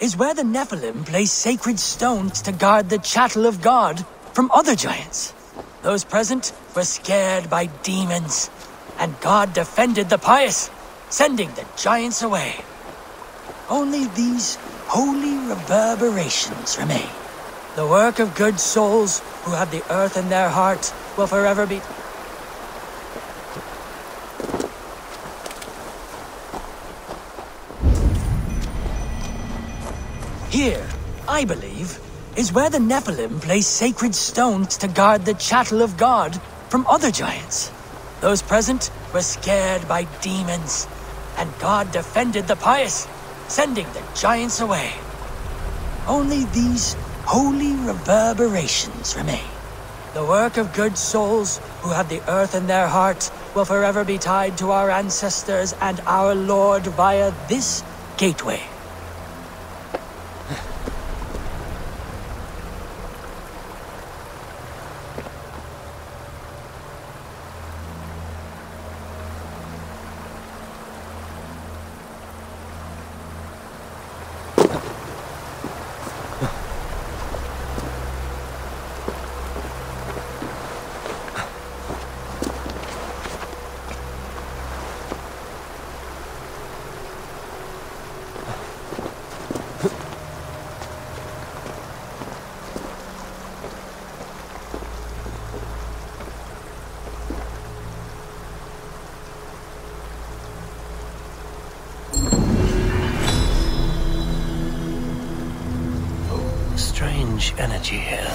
is where the Nephilim place sacred stones to guard the chattel of God from other giants. Those present were scared by demons, and God defended the pious, sending the giants away. Only these holy reverberations remain. The work of good souls who have the earth in their heart will forever be. Here, I believe, is where the Nephilim place sacred stones to guard the chattel of God from other giants. Those present were scared by demons, and God defended the pious, sending the giants away. Only these holy reverberations remain. The work of good souls who have the earth in their heart will forever be tied to our ancestors and our Lord via this gateway. strange energy here.